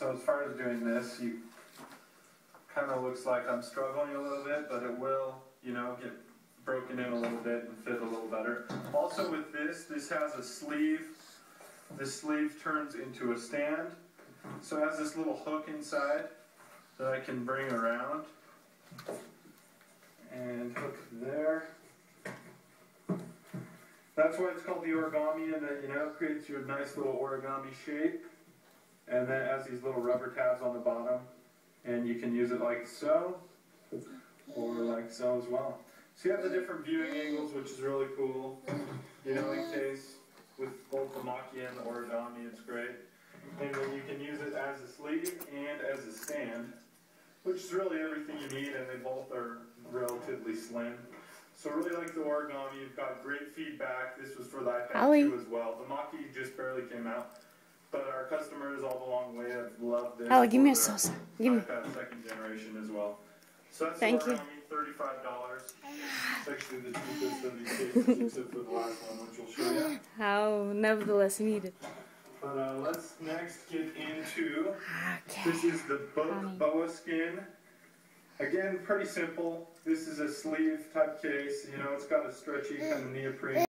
So as far as doing this, you kind of looks like I'm struggling a little bit, but it will, you know, get broken in a little bit and fit a little better. Also with this, this has a sleeve. This sleeve turns into a stand. So it has this little hook inside that I can bring around and hook there. That's why it's called the origami and then, you know, creates your nice little origami shape. And then it has these little rubber tabs on the bottom and you can use it like so or like so as well. So you have the different viewing angles, which is really cool. You know, in case with both the maki and the origami, it's great. And then you can use it as a sleeve and as a stand, which is really everything you need, and they both are relatively slim. So really like the origami, you've got great feedback. This was for the iPad Ali. 2 as well. The maki just barely came out. Our customers all along the way have loved this. Ali, give me a salsa. Give me. second generation as well. So that's Thank you. thirty-five dollars. It's actually the cheapest of these cases, except for the last one, which we'll show you. How nevertheless needed. But uh, let's next get into Okay. this is the bo- Funny. boa skin. Again, pretty simple. This is a sleeve type case. You know, it's got a stretchy kind of neoprene.